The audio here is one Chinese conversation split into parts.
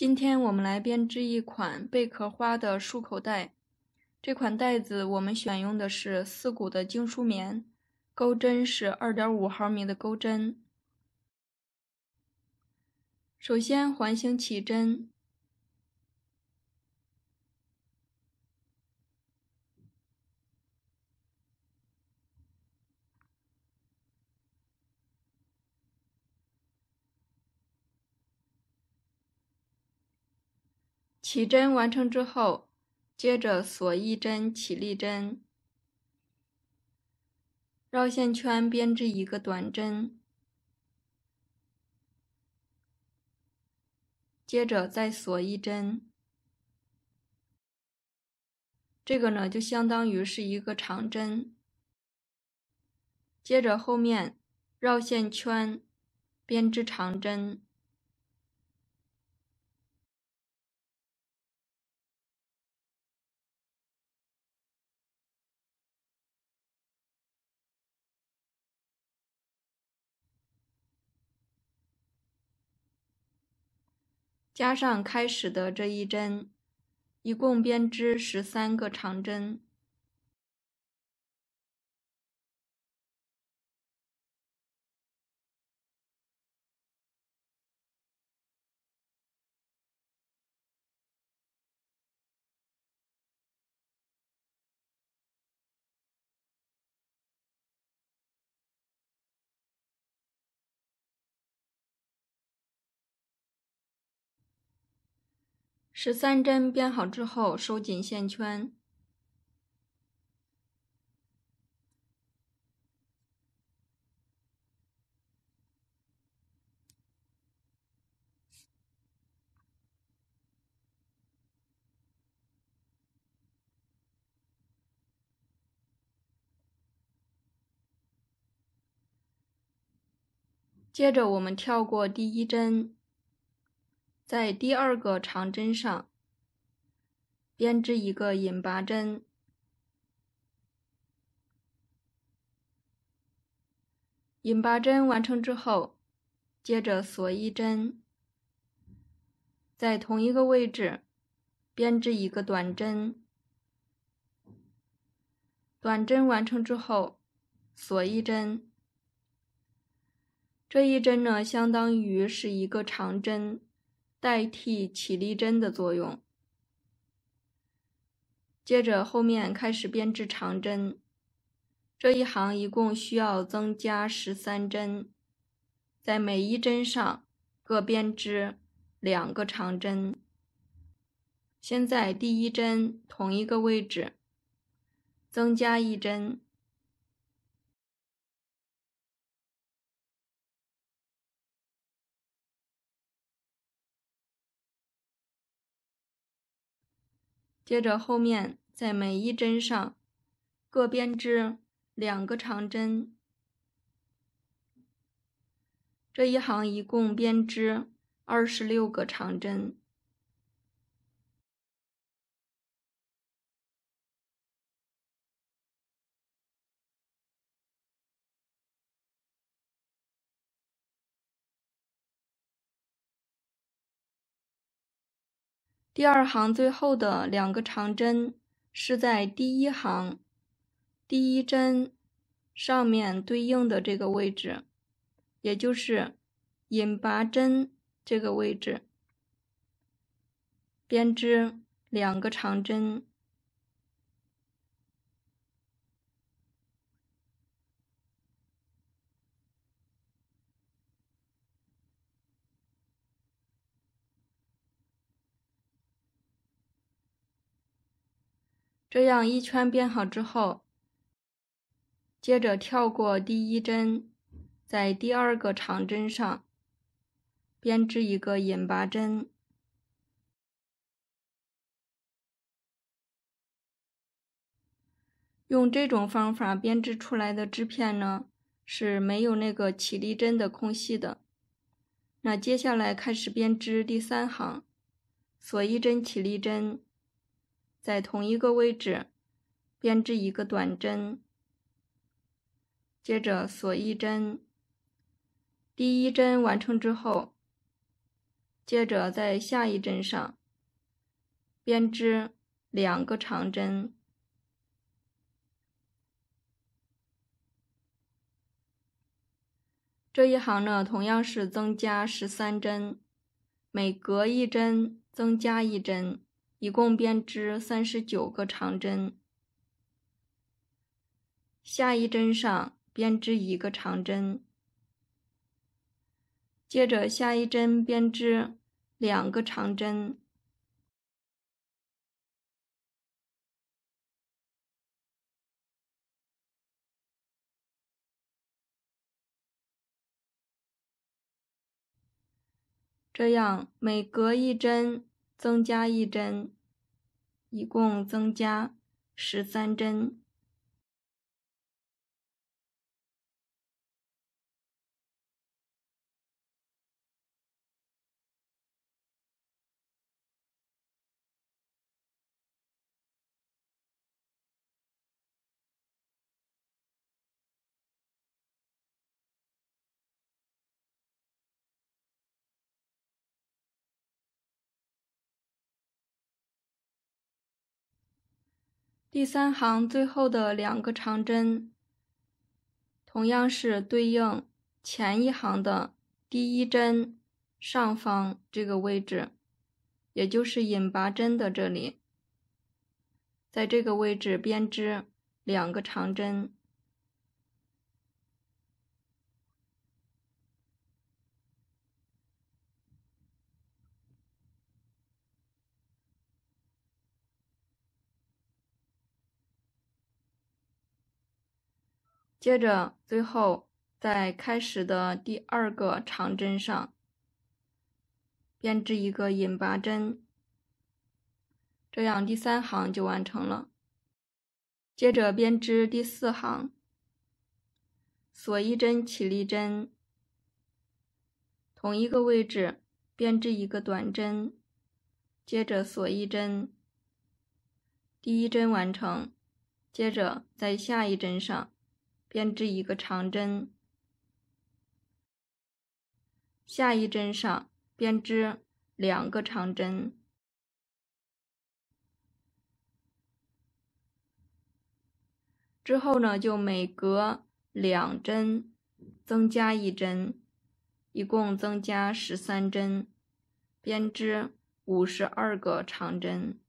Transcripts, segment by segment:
今天我们来编织一款贝壳花的束口袋。这款袋子我们选用的是四股的精梳棉，钩针是二点五毫米的钩针。首先环形起针。起针完成之后，接着锁一针起立针，绕线圈编织一个短针，接着再锁一针，这个呢就相当于是一个长针，接着后面绕线圈编织长针。加上开始的这一针，一共编织十三个长针。十三针编好之后，收紧线圈。接着，我们跳过第一针。在第二个长针上编织一个引拔针，引拔针完成之后，接着锁一针，在同一个位置编织一个短针，短针完成之后锁一针，这一针呢，相当于是一个长针。代替起立针的作用。接着后面开始编织长针，这一行一共需要增加十三针，在每一针上各编织两个长针。先在第一针同一个位置增加一针。接着后面在每一针上各编织两个长针，这一行一共编织二十六个长针。第二行最后的两个长针是在第一行第一针上面对应的这个位置，也就是引拔针这个位置，编织两个长针。这样一圈编好之后，接着跳过第一针，在第二个长针上编织一个引拔针。用这种方法编织出来的织片呢，是没有那个起立针的空隙的。那接下来开始编织第三行，锁一针起立针。在同一个位置编织一个短针，接着锁一针。第一针完成之后，接着在下一针上编织两个长针。这一行呢，同样是增加十三针，每隔一针增加一针，一共编织三十九个长针。下一针上编织一个长针，接着下一针编织两个长针。这样每隔一针增加一针，一共增加十三针。第三行最后的两个长针，同样是对应前一行的第一针上方这个位置，也就是引拔针的这里，在这个位置编织两个长针。接着，最后在开始的第二个长针上编织一个引拔针，这样第三行就完成了。接着编织第四行，锁一针起立针，同一个位置编织一个短针，接着锁一针，第一针完成，接着在下一针上。编织一个长针，下一针上编织两个长针，之后呢，就每隔两针增加一针，一共增加十三针，编织五十二个长针。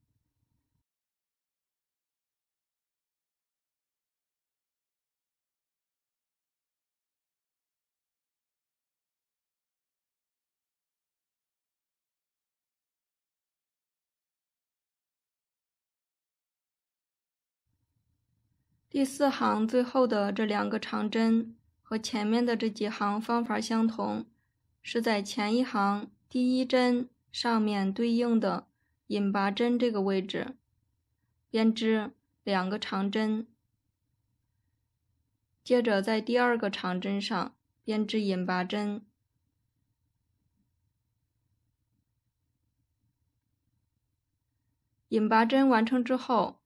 第四行最后的这两个长针和前面的这几行方法相同，是在前一行第一针上面对应的引拔针这个位置编织两个长针，接着在第二个长针上编织引拔针，引拔针完成之后。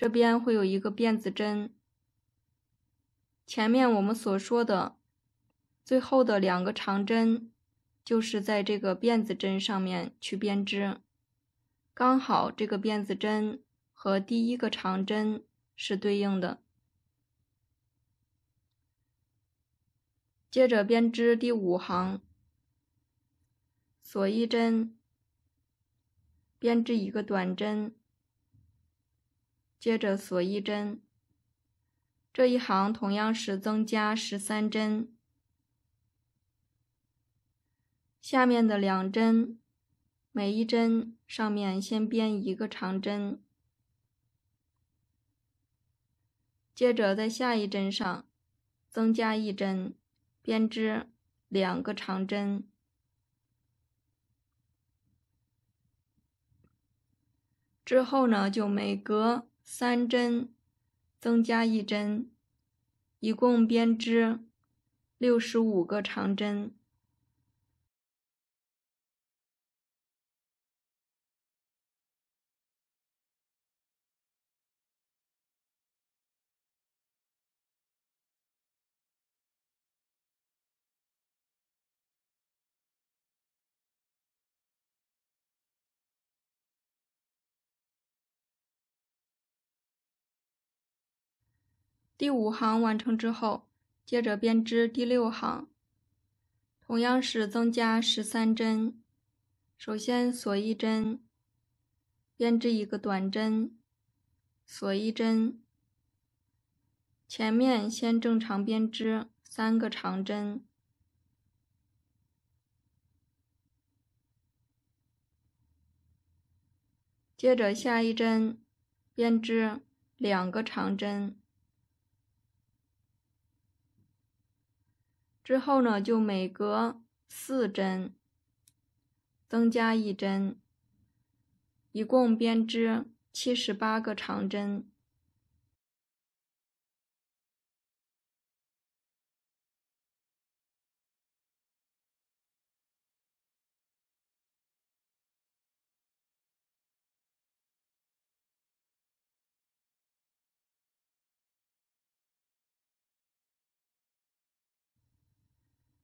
这边会有一个辫子针，前面我们所说的最后的两个长针，就是在这个辫子针上面去编织，刚好这个辫子针和第一个长针是对应的。接着编织第五行，锁一针，编织一个短针。接着锁一针，这一行同样是增加十三针。下面的两针，每一针上面先编一个长针，接着在下一针上增加一针，编织两个长针。之后呢，就每隔三针，增加一针，一共编织六十五个长针。第五行完成之后，接着编织第六行，同样是增加十三针。首先锁一针，编织一个短针，锁一针。前面先正常编织三个长针，接着下一针编织两个长针。之后呢，就每隔四针增加一针，一共编织七十八个长针。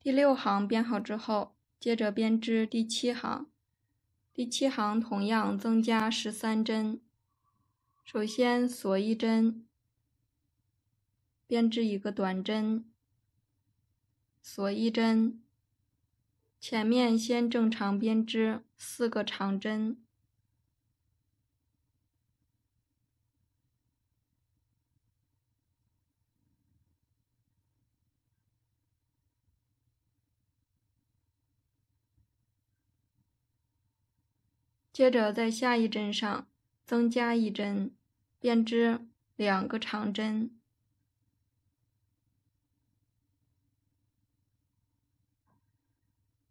第六行编好之后，接着编织第七行。第七行同样增加十三针。首先锁一针，编织一个短针，锁一针。前面先正常编织四个长针。接着在下一针上增加一针，编织两个长针。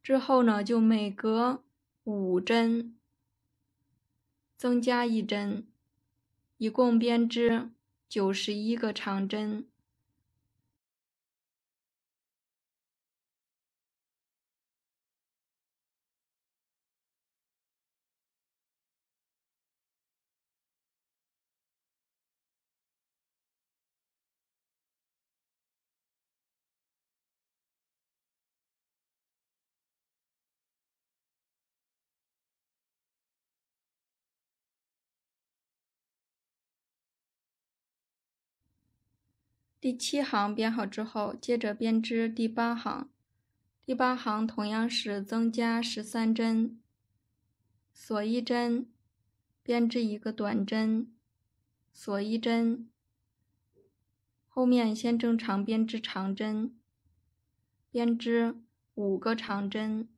之后呢，就每隔五针增加一针，一共编织九十一个长针。第七行编好之后，接着编织第八行。第八行同样是增加十三针，锁一针，编织一个短针，锁一针。后面先正常编织长针，编织五个长针。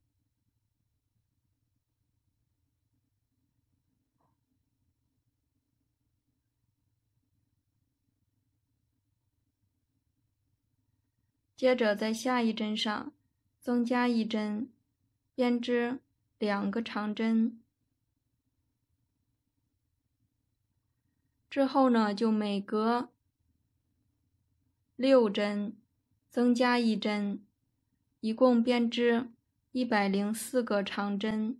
接着在下一针上增加一针，编织两个长针。之后呢，就每隔六针增加一针，一共编织一百零四个长针。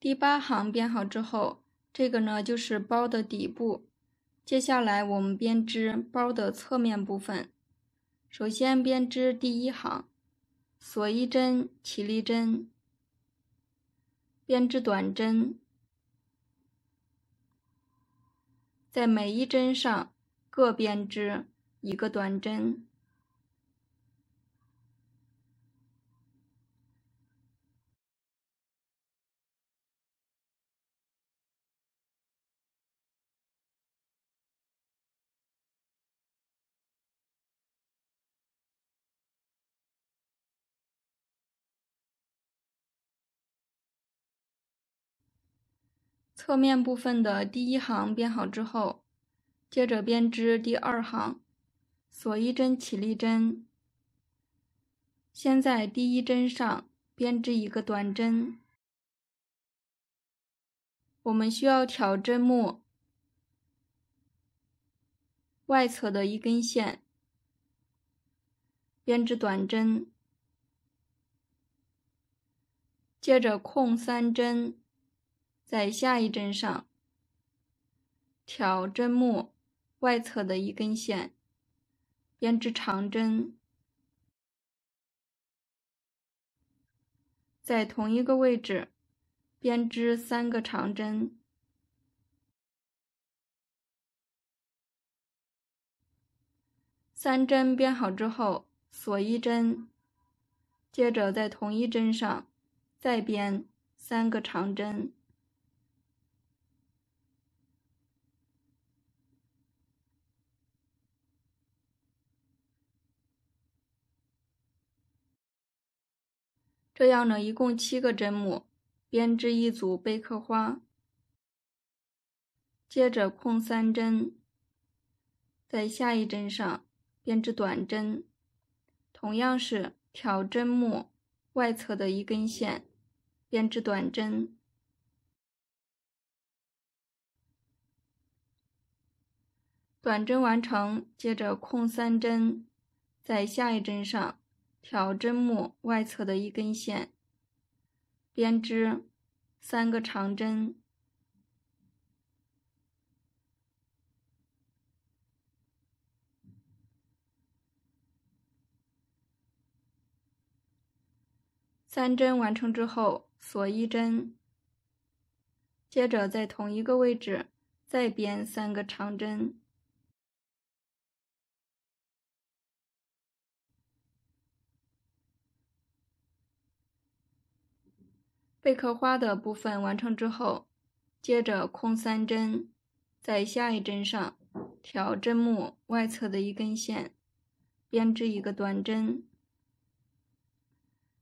第八行编好之后，这个呢就是包的底部。接下来我们编织包的侧面部分。首先编织第一行，锁一针起立针，编织短针，在每一针上各编织一个短针。侧面部分的第一行编好之后，接着编织第二行，锁一针起立针，先在第一针上编织一个短针。我们需要挑针目外侧的一根线，编织短针。接着空三针，在下一针上挑针目外侧的一根线，编织长针。在同一个位置编织三个长针，三针编好之后锁一针，接着在同一针上再编三个长针。这样呢，一共七个针目，编织一组贝壳花。接着空三针，在下一针上编织短针，同样是挑针目外侧的一根线，编织短针。短针完成，接着空三针，在下一针上。挑针目外侧的一根线，编织三个长针。三针完成之后，锁一针，接着在同一个位置再编三个长针。贝壳花的部分完成之后，接着空三针，在下一针上挑针目外侧的一根线，编织一个短针。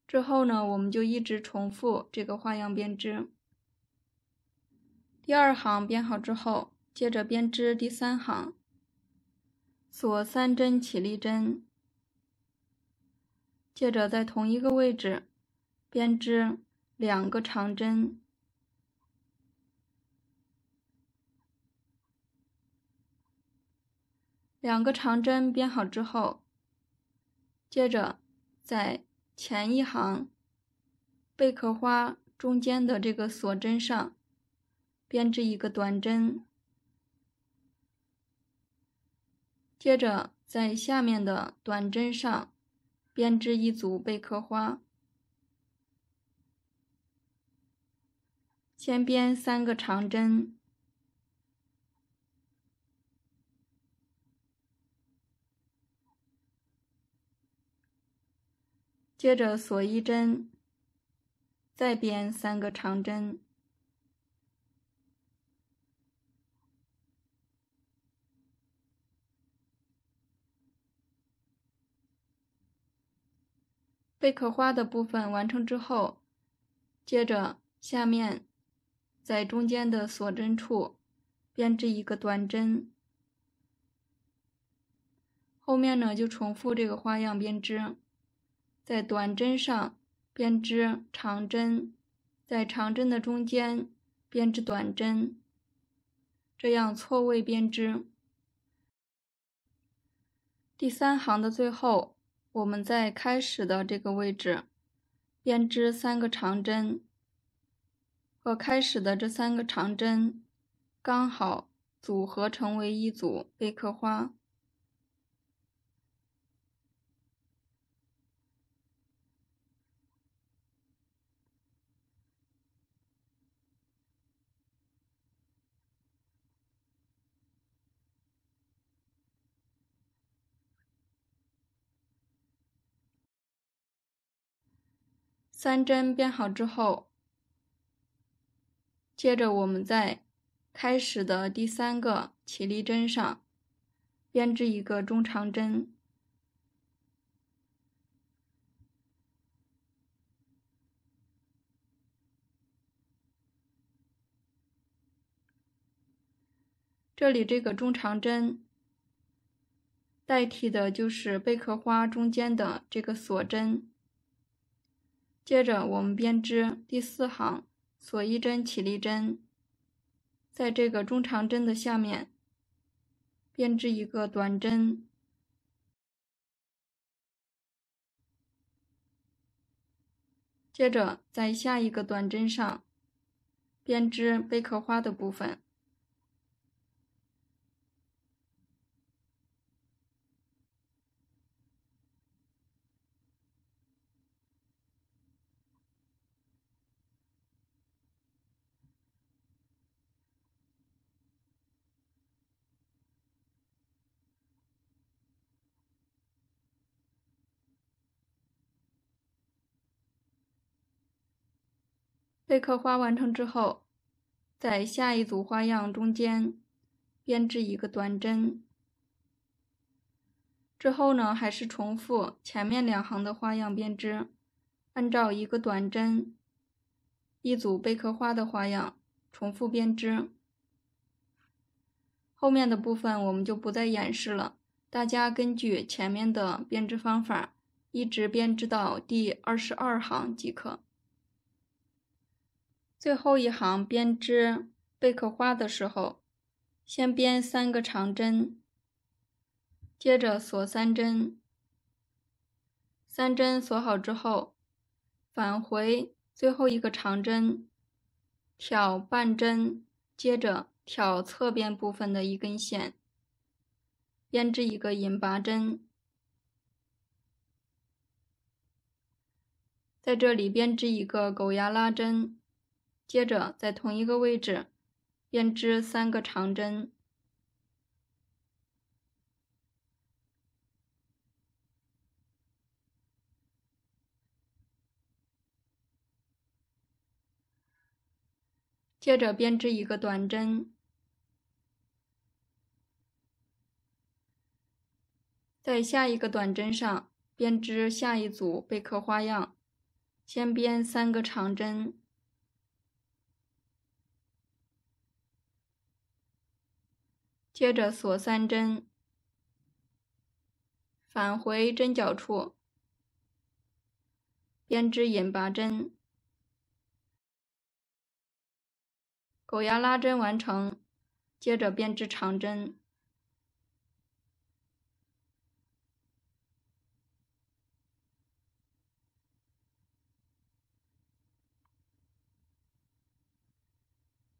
之后呢，我们就一直重复这个花样编织。第二行编好之后，接着编织第三行，锁三针起立针，接着在同一个位置编织。两个长针，两个长针编好之后，接着在前一行贝壳花中间的这个锁针上编织一个短针，接着在下面的短针上编织一组贝壳花。先编三个长针，接着锁一针，再编三个长针。贝壳花的部分完成之后，接着下面。在中间的锁针处编织一个短针，后面呢就重复这个花样编织，在短针上编织长针，在长针的中间编织短针，这样错位编织。第三行的最后，我们在开始的这个位置编织三个长针。我开始的这三个长针刚好组合成为一组贝壳花。三针编好之后。接着，我们在开始的第三个起立针上编织一个中长针。这里这个中长针代替的就是贝壳花中间的这个锁针，接着我们编织第四行锁一针起立针，在这个中长针的下面编织一个短针，接着在下一个短针上编织贝壳花的部分。贝壳花完成之后，在下一组花样中间编织一个短针。之后呢，还是重复前面两行的花样编织，按照一个短针一组贝壳花的花样重复编织。后面的部分我们就不再演示了，大家根据前面的编织方法，一直编织到第二十二行即可。最后一行编织贝壳花的时候，先编三个长针，接着锁三针。三针锁好之后，返回最后一个长针，挑半针，接着挑侧边部分的一根线，编织一个引拔针，在这里编织一个狗牙拉针。接着，在同一个位置编织三个长针，接着编织一个短针，在下一个短针上编织下一组贝壳花样，先编三个长针。接着锁三针，返回针脚处，编织引拔针，狗牙拉针完成。接着编织长针，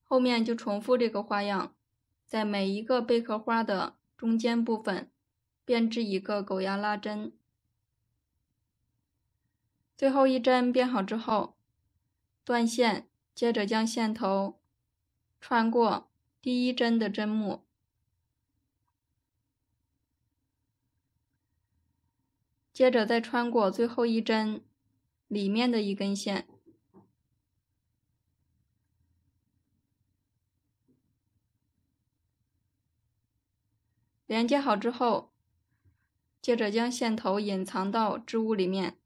后面就重复这个花样。在每一个贝壳花的中间部分编织一个狗牙拉针，最后一针编好之后，断线，接着将线头穿过第一针的针目，接着再穿过最后一针里面的一根线。连接好之后，接着将线头隐藏到织物里面。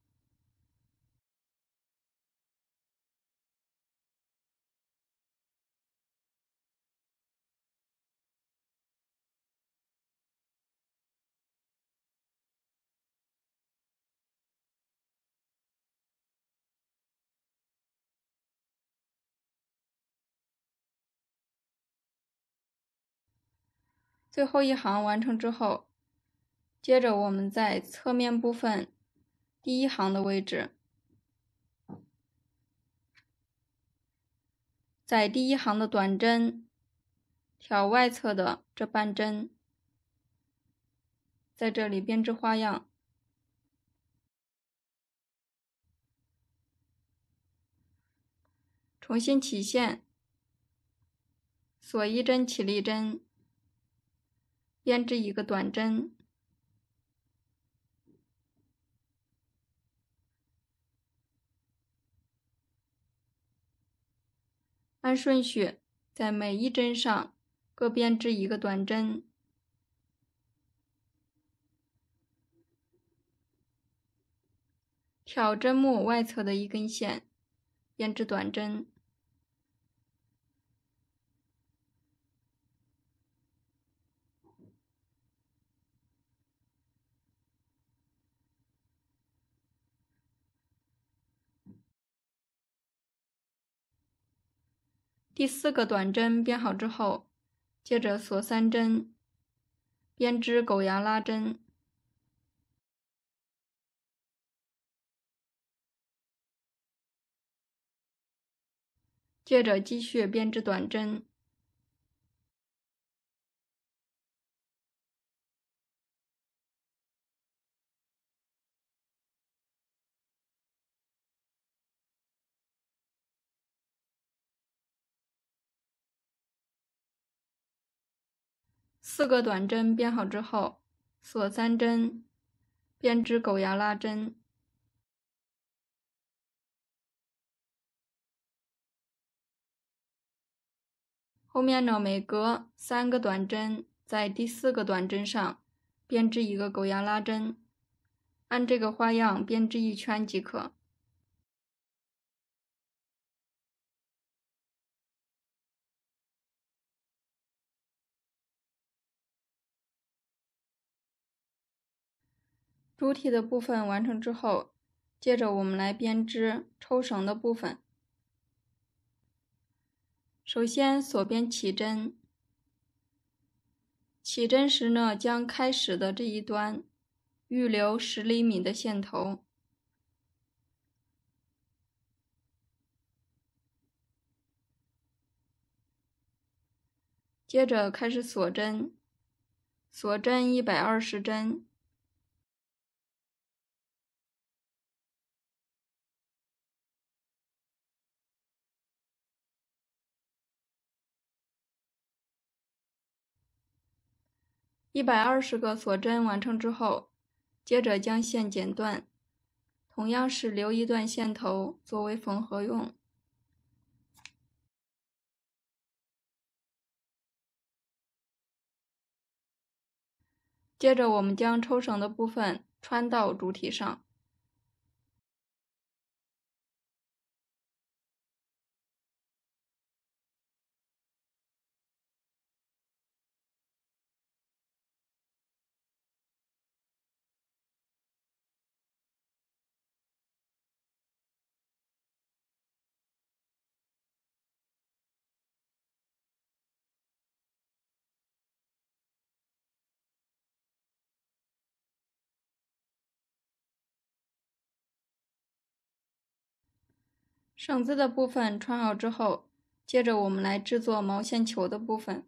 最后一行完成之后，接着我们在侧面部分第一行的位置，在第一行的短针挑外侧的这半针，在这里编织花样，重新起线，锁一针起立针。编织一个短针，按顺序在每一针上各编织一个短针，挑针目外侧的一根线，编织短针。第四个短针编好之后，接着锁三针，编织狗牙拉针，接着继续编织短针。四个短针编好之后，锁三针，编织狗牙拉针。后面呢，每隔三个短针，在第四个短针上编织一个狗牙拉针，按这个花样编织一圈即可。主体的部分完成之后，接着我们来编织抽绳的部分。首先锁边起针，起针时呢，将开始的这一端预留十厘米的线头，接着开始锁针，锁针一百二十针。一百二十个锁针完成之后，接着将线剪断，同样是留一段线头作为缝合用。接着我们将抽绳的部分穿到主体上。绳子的部分穿好之后，接着我们来制作毛线球的部分。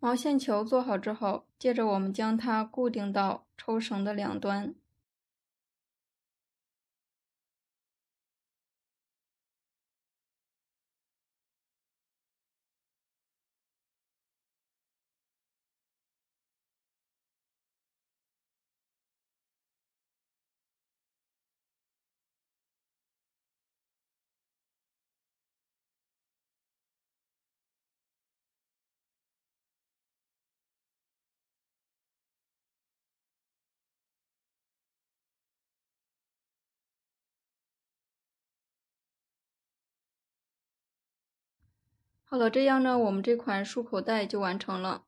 毛线球做好之后，接着我们将它固定到抽绳的两端。好了，这样呢，我们这款束口袋就完成了。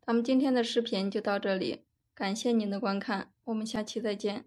咱们今天的视频就到这里，感谢您的观看，我们下期再见。